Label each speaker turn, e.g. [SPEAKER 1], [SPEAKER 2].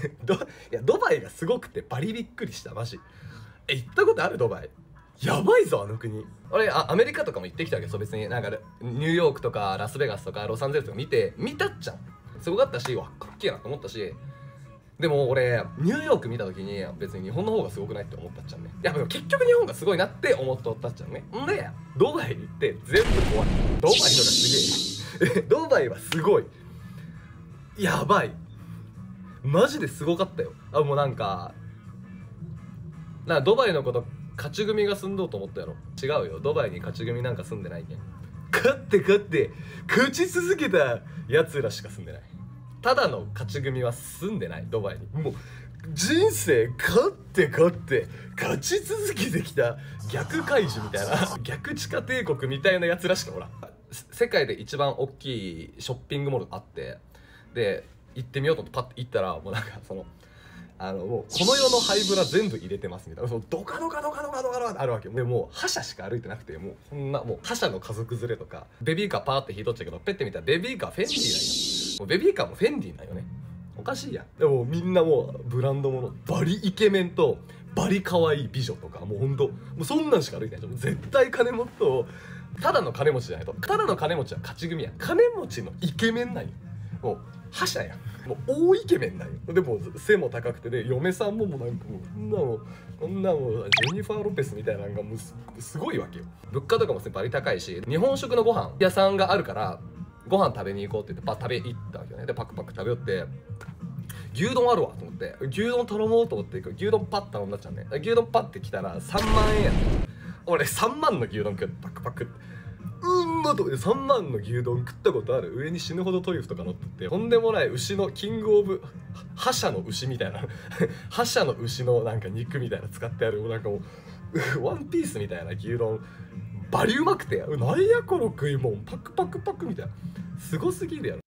[SPEAKER 1] ドいやドバイがすごくてバリびっくりしたマジ。え行ったことあるドバイ？やばいぞあの国。俺あアメリカとかも行ってきたわけど別に。なんかニューヨークとかラスベガスとかロサンゼルスとか見て見たっちゃん。すごかったしわかっけえなと思ったし。でも俺ニューヨーク見た時に別に日本の方がすごくないって思ったっちゃうね。いやでも結局日本がすごいなって思っとったっちゃうね。んでドバイに行って全部怖い。ドバイのがすげえ。ドバイはすごい。やばい。マジですごかったよ。あもうなんかなドバイのこと勝ち組が住んどうと思ったやろ。違うよ。ドバイに勝ち組なんか住んでないけん。勝って勝って勝ち続けたやつらしか住んでない。ただの勝ち組は住んでない。ドバイに。もう人生勝って勝って勝ち続けてきた逆怪獣みたいな逆地下帝国みたいなやつらしかおらん。世界で一番大きいショッピングモールあってで行ってみようと思ってパッて行ったらもうなんかそのあのもうこの世の灰ブラ全部入れてますみたいな。そうドカドカドカドカドカドカってあるわけでもう覇者しか歩いてなくてもうこんなもう覇者の家族連れとかベビーカーパーって引いとっちゃうけどペッて見たらベビーカーフェンディーなんよもうベビーカーもフェンディーなんよね。おかしいやんでもみんなもうブランドものバリイケメンとバリ可愛い美女とかもうほんと。もうそんなんしか歩いてないじゃん絶対金持っとただの金持ちじゃないと。ただの金持ちは勝ち組や。金持ちのイケメンなんよ。もう覇者や。んもう大イケメンなんよ。でも背も高くてね嫁さんももうなんかもうこんなもこんなもうジェニファー・ロペスみたいなのがもうすごいわけよ。物価とかもバリ高いし日本食のご飯屋さんがあるからご飯食べに行こうって言ってパ食べ行ったわけよね。でパクパク食べよって牛丼あるわと思って牛丼頼もうと思って牛丼パッ頼んだっちゃうね。牛丼パッて来たら3万円やった俺3万の牛丼食ってパクパクって。うんまと3万の牛丼食ったことある？上に死ぬほどトリュフとか乗っててとんでもない牛のキングオブ覇者の牛みたいな。覇者の牛のなんか肉みたいな使ってある。なんかもう ワンピースみたいな牛丼。バリうまくてなんやこの食いもんパクパクパクみたいな。すごすぎるやろ。